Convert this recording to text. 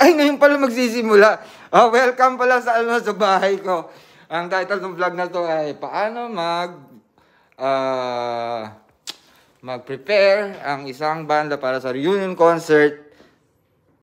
Ay, ngayon pala magsisimula. Oh, welcome pala sa ano sa bahay ko. Ang title ng vlog na to ay paano mag ah mag-prepare ang isang banda para sa reunion concert